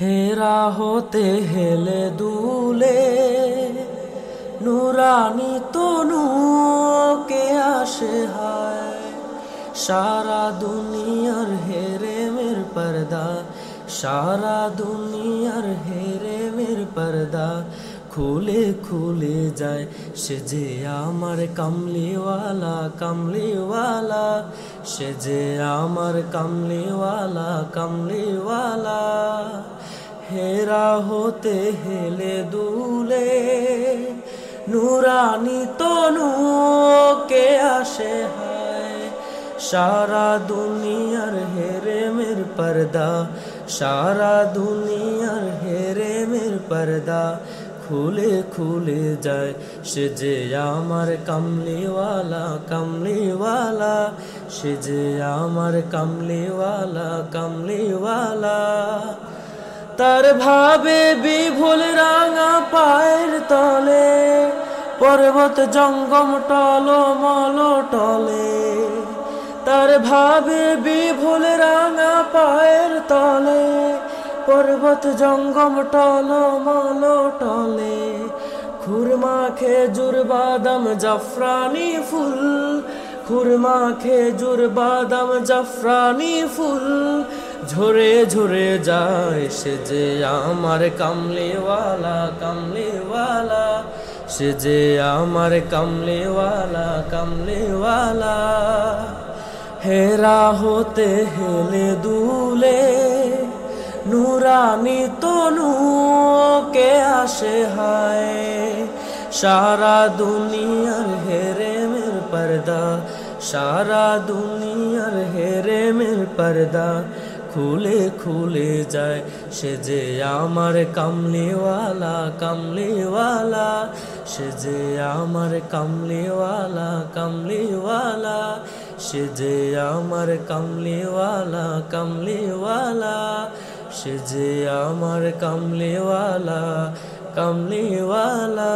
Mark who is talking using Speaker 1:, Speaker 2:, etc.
Speaker 1: হেরা হতে হেলে দুলে, নুরানি তনু কে আসে হায়। সারা দুনিয়ার হেরেমের পর্দা, সারা দুনিয়ার হেরেমের পর্দা, খুলে খুলে যায় সে যে আমার কামলিওয়ালা কামলিওয়ালা, সে যে আমার কামলিওয়ালা কামলিওয়ালা। হেরা হতে হেলে দুলে, নুরানি তনু কে আসে হায়? সারা দুনিয়ার হেরেমের পর্দা, সারা দুনিয়ার হেরেমের পর্দা, খুলে খুলে যায় সে যে আমার কামলিওয়ালা কামলিওয়ালা, সে যে আমার কামলিওয়ালা কামলিওয়ালা। তার ভাবে বিভুল রাঙা পায়ের তলে, পর্বত জঙ্গম টল মল টলে। তার ভাবে বিভুল রাঙা পায়ের তলে, পর্বত জঙ্গম টল মল টলে। খুরমা খেজুর, বাদাম, জাফরানি ফুল। খুরমা খেজুর, বাদাম, জাফরানি ফুল। ঝরে ঝরে যায় সে যে আমার কামলিওয়ালা কামলিওয়ালা। সে যে আমার কামলিওয়ালা কামলিওয়ালা। হেরা হতে হেলে দুলে, নুরানি তনু কে আসে হায়। সারা দুনিয়ার হেরেমের পর্দা, সারা দুনিয়ার হেরেমের পর্দা। খুলে খুলে যায়। সে যে আমার কামলিওয়ালা কামলিওয়ালা। সে যে আমার কামলিওয়ালা কামলিওয়ালা। সে যে আমার কামলিওয়ালা কামলিওয়ালা। সে যে আমার কামলিওয়ালা কামলিওয়ালা।